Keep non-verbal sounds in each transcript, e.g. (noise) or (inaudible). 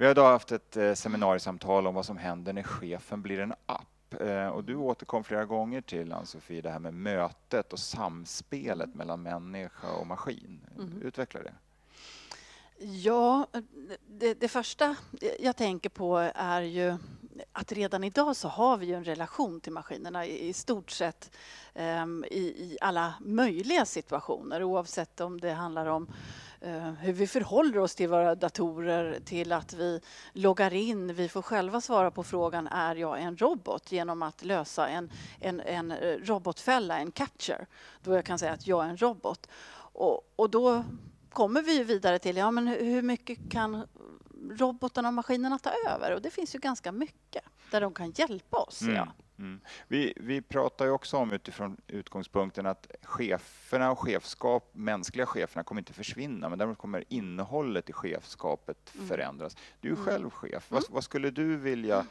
Vi har idag haft ett eh, seminariesamtal om vad som händer när chefen blir en app. Eh, och du återkom flera gånger till, Ann-Sofie, det här med mötet och samspelet mellan människa och maskin. Mm. Utveckla det. Ja, det, det första jag tänker på är ju att redan idag så har vi ju en relation till maskinerna i, i stort sett um, i, i, alla möjliga situationer oavsett om det handlar om hur vi förhåller oss till våra datorer, till att vi loggar in. Vi får själva svara på frågan är jag en robot genom att lösa en, en, en robotfälla, en capture, då jag kan säga att jag är en robot. Och, och då kommer vi vidare till ja, men hur mycket kan robotarna och maskinerna ta över? Och det finns ju ganska mycket där de kan hjälpa oss. Mm. Ja. Mm. Vi, vi pratar ju också om utifrån utgångspunkten att cheferna och chefskap, mänskliga cheferna kommer inte försvinna, men däremot kommer innehållet i chefskapet mm. förändras. Du är mm. själv chef. Vad, mm. vad, skulle du vilja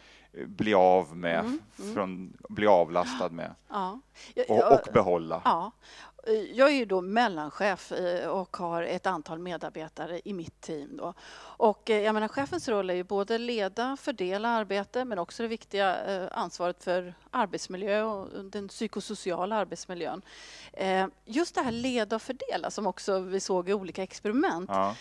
bli av med, mm. Från, bli avlastad med ja. och, och behålla? Ja. Jag är ju då mellanchef eh, och har ett antal medarbetare i mitt team. Då. Och eh, jag menar, chefens roll är ju både leda, fördela arbete men också det viktiga eh, ansvaret för arbetsmiljö och den psykosociala arbetsmiljön. Just det här leda och fördela som också vi såg i olika experiment. Ja.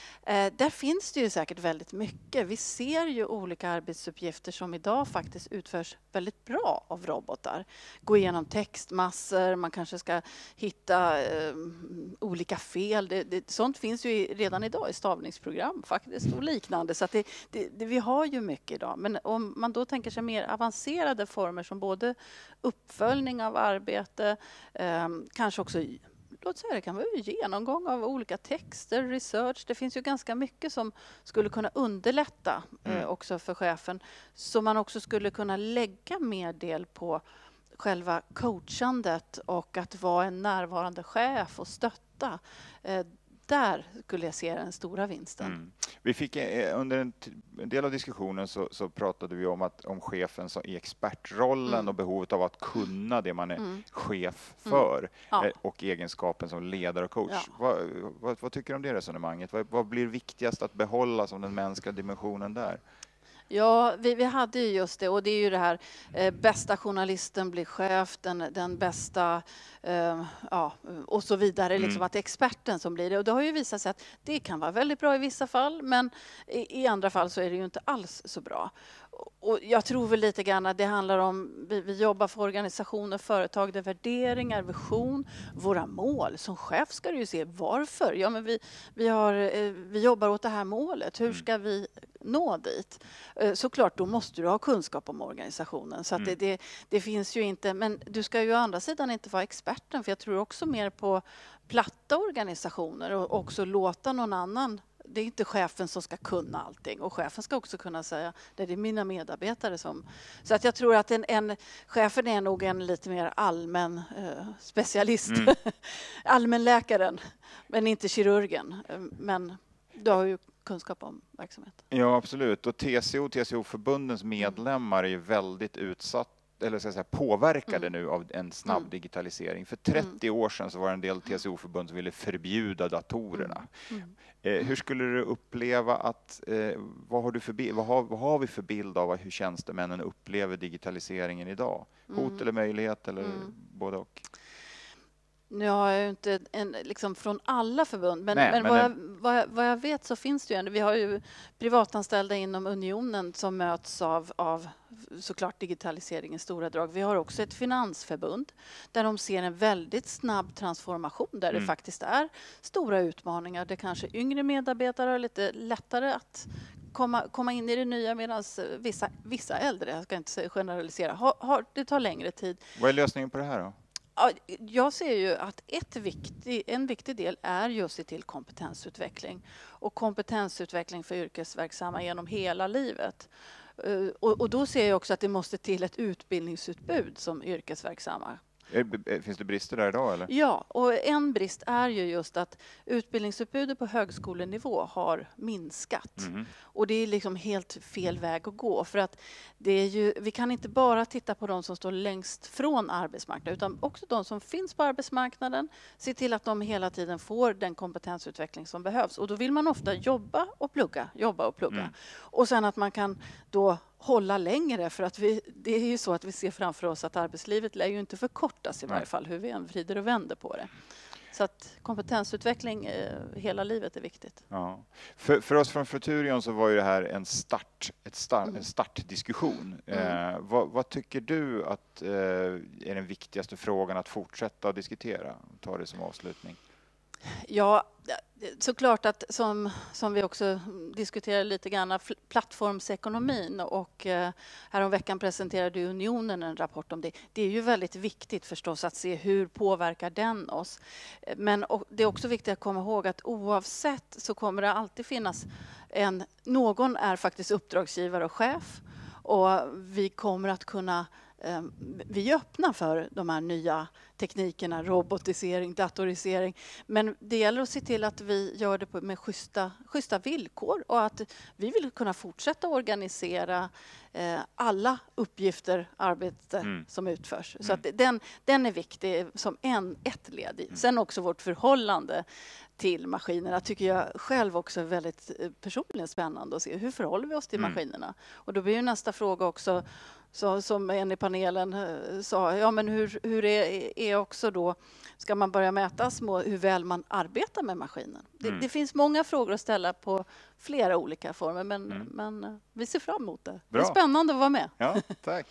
Där finns det ju säkert väldigt mycket. Vi ser ju olika arbetsuppgifter som idag faktiskt faktiskt utförs väldigt bra av robotar. Gå igenom textmassor, man kanske ska hitta eh, olika fel. Det, det, sånt finns ju redan idag i stavningsprogram faktiskt och liknande. Så det, det, vi har ju mycket idag. Men om man då tänker sig mer avancerade former som både uppföljning av arbete, eh, kanske också låt säga det kan vara genomgång av olika texter, research. Det finns ju ganska mycket som skulle kunna underlätta eh, mm. också för chefen. Så man också skulle kunna lägga mer del på själva coachandet och att vara en närvarande chef och stötta. Eh, där skulle jag se den stora vinsten. Mm. Vi fick, eh, under en, del av diskussionen så, så, pratade vi om, att, om chefen i expertrollen mm. och behovet av att kunna det man är mm. chef mm. för ja. Eh, och egenskapen som ledare och coach. Ja. Vad, vad, vad, tycker du om det resonemanget? Vad, vad blir viktigast att behålla som den mänskliga dimensionen där? Ja, vi, vi hade ju just det och det är ju det här eh, bästa journalisten blir chef, den, den bästa eh, ja, och så vidare. Mm. Liksom att det är experten som blir det. Och det har ju visat sig att det kan vara väldigt bra i vissa fall men i, i andra fall så är det ju inte alls så bra och jag tror väl lite grann att det handlar om, vi, vi jobbar för organisationer, företag, det är värderingar, vision, våra mål. Som chef ska du ju se varför. Ja, men vi, vi, har, eh, vi jobbar åt det här målet, hur mm. ska vi nå dit? Eh, såklart, då måste du ha kunskap om organisationen. Så mm. det, det, det, finns ju inte, men du ska ju å andra sidan inte vara experten, för jag tror också mer på platta organisationer och också låta någon annan det är inte chefen som ska kunna allting och chefen ska också kunna säga det är mina medarbetare som... Så att jag tror att en, en chefen är nog en lite mer allmän eh, specialist. Mm. (laughs) Allmänläkaren, men inte kirurgen. Men du har ju kunskap om verksamheten. Ja, absolut. Och TCO, TCO-förbundens medlemmar är ju väldigt utsatta eller ska jag säga, påverkade mm. nu av en snabb mm. digitalisering. För 30 mm. år sedan så var det en del TCO-förbund som ville förbjuda datorerna. Mm. mm. Eh, hur skulle du uppleva att, eh, vad, har du för, vad, har, vad har vi för bild av hur tjänstemännen upplever digitaliseringen idag? Hot mm. eller möjlighet eller både och? Nu har jag ju inte en, liksom från alla förbund, men, Nej, men, men vad, jag, vad, jag, vad, jag, vet så finns det ju ändå. Vi har ju privatanställda inom Unionen som möts av, av såklart digitaliseringens stora drag. Vi har också ett finansförbund där de ser en väldigt snabb transformation där mm. det faktiskt är stora utmaningar. Där kanske yngre medarbetare har lite lättare att komma, komma in i det nya medan vissa, vissa äldre, jag ska inte generalisera, har, har, det tar längre tid. Vad är lösningen på det här då? Jag ser ju att ett viktig, en viktig del är just att se till kompetensutveckling och kompetensutveckling för yrkesverksamma genom hela livet. Eh, och, och, då ser jag också att det måste till ett utbildningsutbud som yrkesverksamma Finns det brister där idag? Eller? Ja, och en brist är ju just att utbildningsutbudet på högskolenivå har minskat. Mm. Och det är liksom helt fel väg att gå. För att det är ju, vi kan inte bara titta på de som står längst från arbetsmarknaden utan också de som finns på arbetsmarknaden. Se till att de hela tiden får den kompetensutveckling som behövs. Och då vill man ofta jobba och plugga, jobba och plugga. Mm. Och sen att man kan då hålla längre för att vi, det är ju så att vi ser framför oss att arbetslivet lär ju inte förkortas i varje fall hur vi än vrider och vänder på det. Så att kompetensutveckling eh, hela livet är viktigt. Ja. För, för oss från Futurion så var ju det här en, start, ett start, mm. en startdiskussion. Mm. Eh, vad, vad, tycker du att eh, är den viktigaste frågan att fortsätta diskutera? Ta det som avslutning. Ja, såklart att som, som vi också diskuterade lite grann, plattformsekonomin och eh, häromveckan presenterade Unionen en rapport om det. Det är ju väldigt viktigt förstås att se hur påverkar den oss. Men det är också viktigt att komma ihåg att oavsett så kommer det alltid finnas en, någon är faktiskt uppdragsgivare och chef och vi kommer att kunna vi är öppna för de här nya teknikerna, robotisering, datorisering. Men det gäller att se till att vi gör det med schyssta, schyssta villkor och att vi vill kunna fortsätta organisera eh, alla uppgifter, arbete mm. som utförs. Så att mm. den, den är viktig som en, ett led i. Mm. Sen också vårt förhållande till maskinerna tycker jag själv också är väldigt eh, personligen spännande att se. Hur förhåller vi oss till mm. maskinerna? Och då blir nästa fråga också så, som en i panelen eh, sa, ja men hur, hur är, är också då, ska man börja mäta små, hur väl man arbetar med maskinen? Det, mm. det finns många frågor att ställa på flera olika former, men, mm. men eh, vi ser fram emot det. Bra. Det är spännande att vara med. Ja, tack.